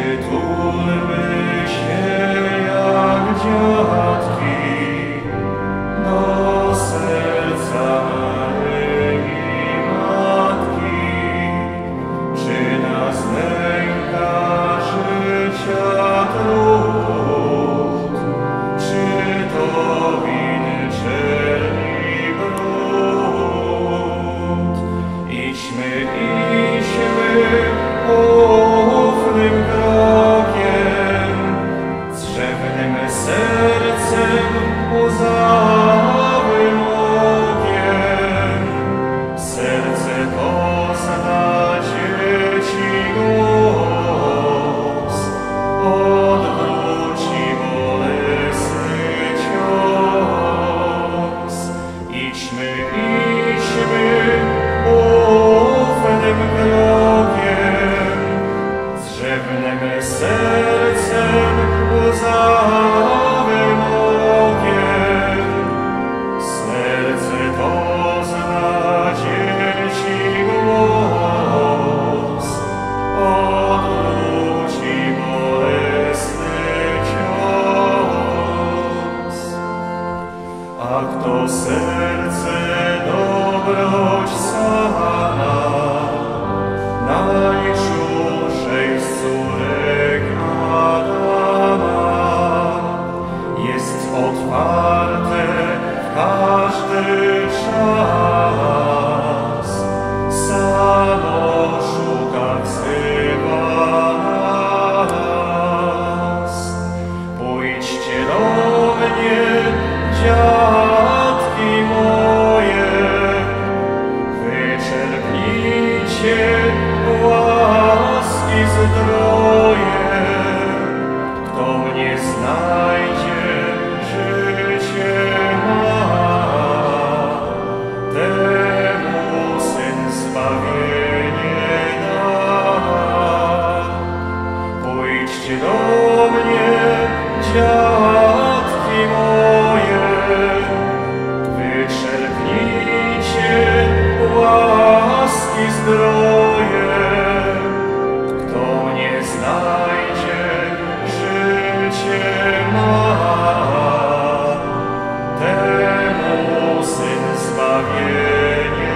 et serce dobroć sama, najczulszej z córek Adama. Jest otwarte w każdy czas, samo szuka wzywa nas. Pójdźcie do mnie, świadki moje, wyczerpnijcie łaski zdroje, kto nie znajdzie życie ma, temu Syn zbawienie.